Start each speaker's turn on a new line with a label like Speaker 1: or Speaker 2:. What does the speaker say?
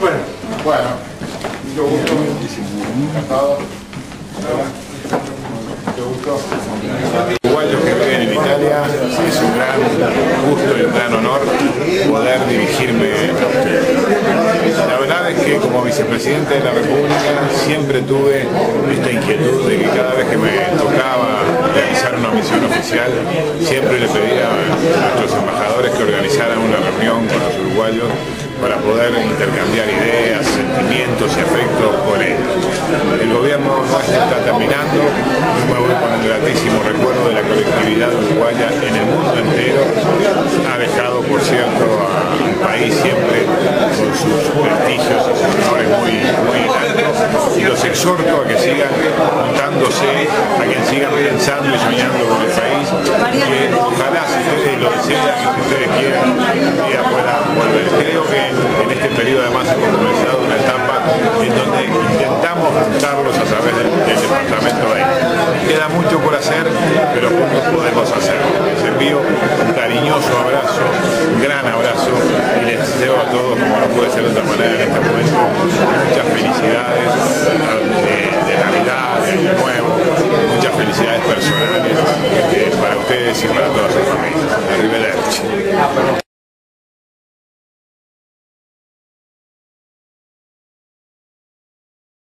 Speaker 1: Bueno, bueno. Mucho gusto. Encantado. Mucho que viven en Italia, es un gran gusto y un gran honor poder dirigirme a ustedes. La verdad es que como vicepresidente de la República siempre tuve esta inquietud de que cada vez que me tocaba organizar una misión oficial, siempre le pedía a nuestros embajadores que organizaran una reunión con los uruguayos para poder intercambiar ideas, sentimientos y afectos por ellos. El gobierno nuestro está terminando, me voy con el gratísimo recuerdo de la colectividad uruguaya en el mundo entero, ha dejado por cierto al país siempre con sus prestigios y sus honores muy, muy altos y los exhorto a que sigan contando a que siga pensando y soñando con el país. Que ojalá, si ustedes lo desean, si ustedes quieran un día pueda volver. Creo que en este periodo además hemos comenzado una etapa en donde intentamos juntarlos a través del, departamento de ahí. Queda mucho por hacer, pero poco podemos hacer. Les envío un cariñoso abrazo, un gran abrazo y les deseo a todos, como no puede ser de otra manera, en esta aficionados.